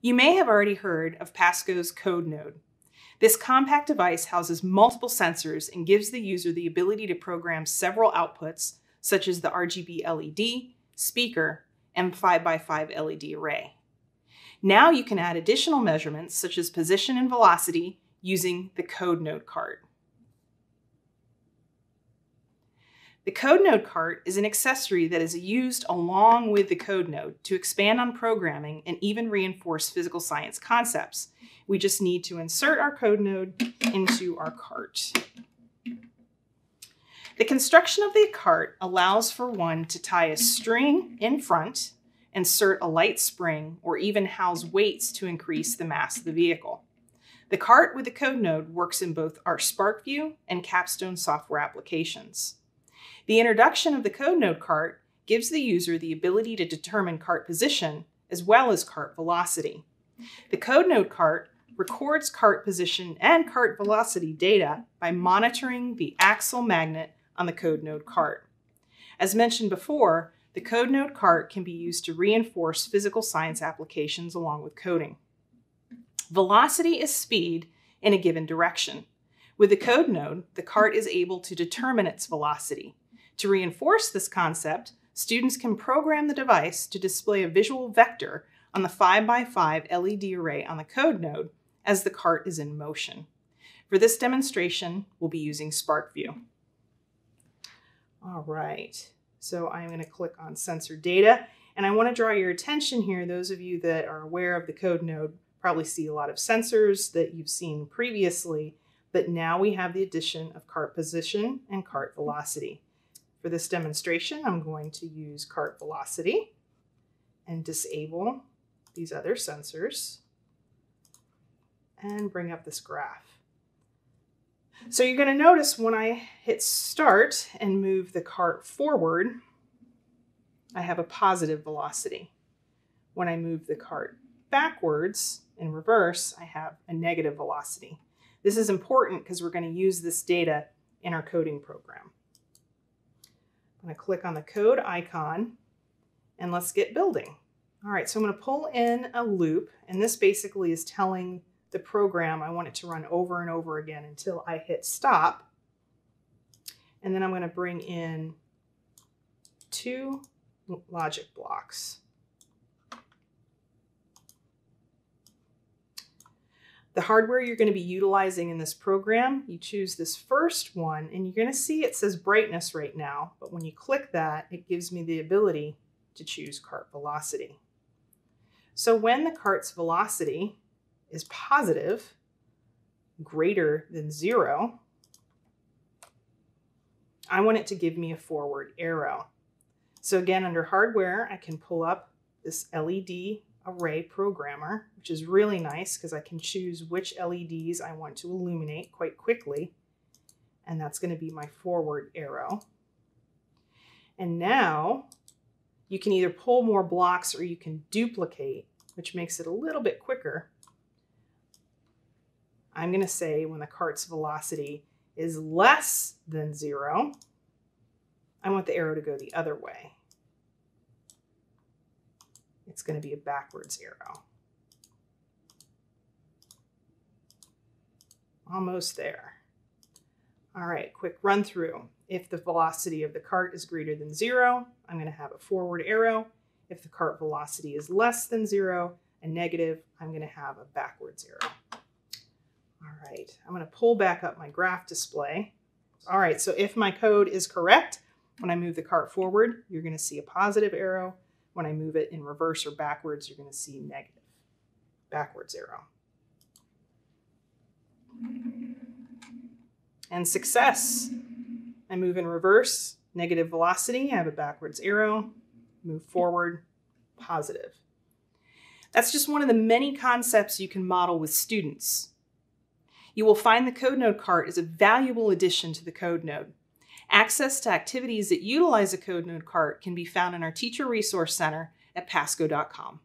You may have already heard of Pasco's Code Node. This compact device houses multiple sensors and gives the user the ability to program several outputs, such as the RGB LED, speaker, and 5x5 LED array. Now you can add additional measurements, such as position and velocity, using the Code Node cart. The Code Node cart is an accessory that is used along with the Code Node to expand on programming and even reinforce physical science concepts. We just need to insert our Code Node into our cart. The construction of the cart allows for one to tie a string in front, insert a light spring, or even house weights to increase the mass of the vehicle. The cart with the Code Node works in both our SparkVue and Capstone software applications. The introduction of the code node cart gives the user the ability to determine cart position as well as cart velocity. The code node cart records cart position and cart velocity data by monitoring the axle magnet on the code node cart. As mentioned before, the code node cart can be used to reinforce physical science applications along with coding. Velocity is speed in a given direction. With the code node, the cart is able to determine its velocity. To reinforce this concept, students can program the device to display a visual vector on the 5x5 LED array on the code node as the cart is in motion. For this demonstration, we'll be using SparkVue. All right, so I'm going to click on sensor data, and I want to draw your attention here, those of you that are aware of the code node probably see a lot of sensors that you've seen previously, but now we have the addition of cart position and cart velocity. For this demonstration, I'm going to use cart velocity and disable these other sensors and bring up this graph. So you're going to notice when I hit start and move the cart forward, I have a positive velocity. When I move the cart backwards in reverse, I have a negative velocity. This is important because we're going to use this data in our coding program. I'm to click on the code icon and let's get building. All right, so I'm going to pull in a loop, and this basically is telling the program I want it to run over and over again until I hit stop. And then I'm going to bring in two logic blocks. The hardware you're going to be utilizing in this program, you choose this first one and you're going to see it says brightness right now, but when you click that, it gives me the ability to choose cart velocity. So when the cart's velocity is positive, greater than zero, I want it to give me a forward arrow. So again, under hardware, I can pull up this LED array programmer, which is really nice because I can choose which LEDs I want to illuminate quite quickly. And that's going to be my forward arrow. And now you can either pull more blocks or you can duplicate, which makes it a little bit quicker. I'm going to say when the cart's velocity is less than zero, I want the arrow to go the other way it's going to be a backwards arrow. Almost there. All right, quick run through. If the velocity of the cart is greater than zero, I'm going to have a forward arrow. If the cart velocity is less than zero a negative, I'm going to have a backwards arrow. All right, I'm going to pull back up my graph display. All right, so if my code is correct, when I move the cart forward, you're going to see a positive arrow. When I move it in reverse or backwards, you're going to see negative, backwards arrow. And success. I move in reverse, negative velocity, I have a backwards arrow, move forward, positive. That's just one of the many concepts you can model with students. You will find the Code Node cart is a valuable addition to the Code Node. Access to activities that utilize a Code Node cart can be found in our Teacher Resource Center at pasco.com.